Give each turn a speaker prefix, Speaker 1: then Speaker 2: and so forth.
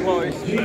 Speaker 1: close.